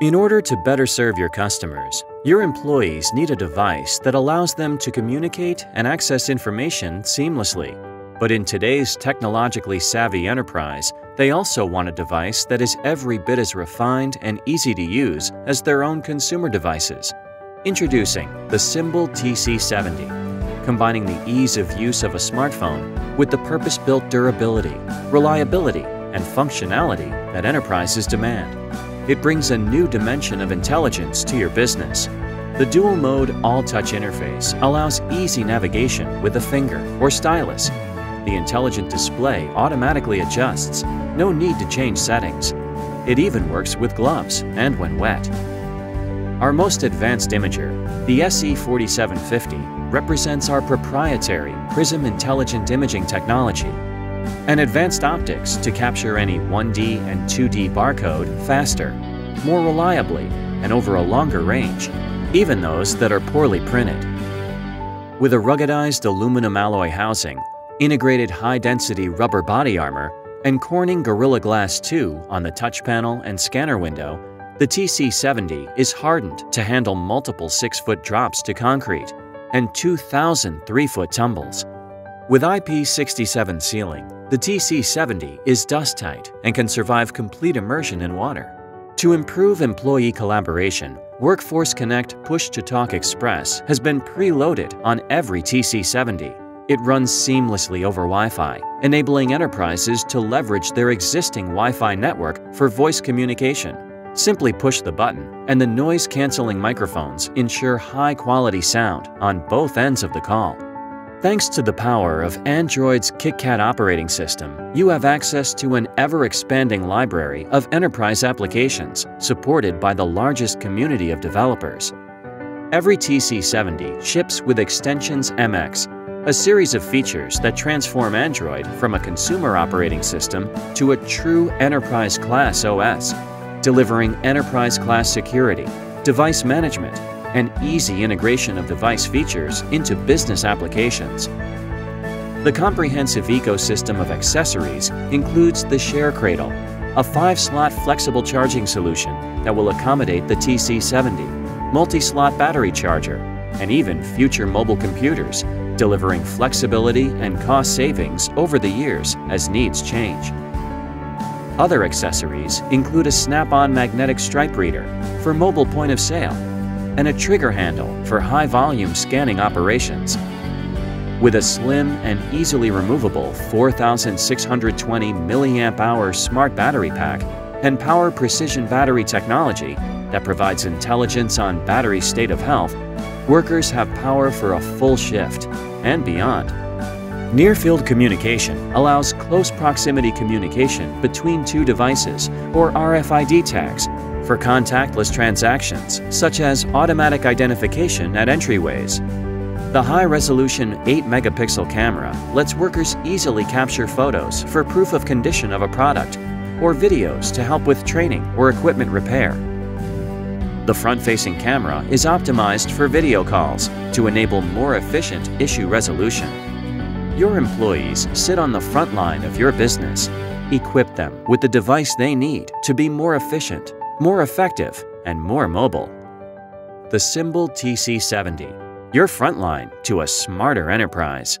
In order to better serve your customers, your employees need a device that allows them to communicate and access information seamlessly. But in today's technologically savvy enterprise, they also want a device that is every bit as refined and easy to use as their own consumer devices. Introducing the Symbol TC70, combining the ease of use of a smartphone with the purpose-built durability, reliability, and functionality that enterprises demand. It brings a new dimension of intelligence to your business. The dual mode all touch interface allows easy navigation with a finger or stylus. The intelligent display automatically adjusts, no need to change settings. It even works with gloves and when wet. Our most advanced imager, the SE4750, represents our proprietary PRZM Intelligent Imaging technology and advanced optics to capture any 1D and 2D barcode faster, more reliably, and over a longer range, even those that are poorly printed. With a ruggedized aluminum alloy housing, integrated high-density rubber body armor, and Corning Gorilla Glass 2 on the touch panel and scanner window, the TC70 is hardened to handle multiple 6-foot drops to concrete and 2,000 3-foot tumbles. With IP67 sealing, the TC70 is dust-tight and can survive complete immersion in water. To improve employee collaboration, Workforce Connect Push-to-Talk Express has been preloaded on every TC70. It runs seamlessly over Wi-Fi, enabling enterprises to leverage their existing Wi-Fi network for voice communication. Simply push the button, and the noise-canceling microphones ensure high-quality sound on both ends of the call. Thanks to the power of Android's KitKat operating system, you have access to an ever-expanding library of enterprise applications supported by the largest community of developers. Every TC70 ships with Extensions MX, a series of features that transform Android from a consumer operating system to a true enterprise-class OS, delivering enterprise-class security, device management, and easy integration of device features into business applications. The comprehensive ecosystem of accessories includes the Share Cradle, a five-slot flexible charging solution that will accommodate the TC70, multi-slot battery charger, and even future mobile computers, delivering flexibility and cost savings over the years as needs change. Other accessories include a snap-on magnetic stripe reader for mobile point of sale and a trigger handle for high-volume scanning operations. With a slim and easily removable 4620 mAh smart battery pack and Power Precision battery technology that provides intelligence on battery state of health, workers have power for a full shift and beyond. Near-field communication allows close proximity communication between two devices or RFID tags for contactless transactions, such as automatic identification at entryways. The high-resolution 8-megapixel camera lets workers easily capture photos for proof of condition of a product or videos to help with training or equipment repair. The front-facing camera is optimized for video calls to enable more efficient issue resolution. Your employees sit on the front line of your business. Equip them with the device they need to be more efficient more effective, and more mobile. The Symbol TC70, your frontline to a smarter enterprise.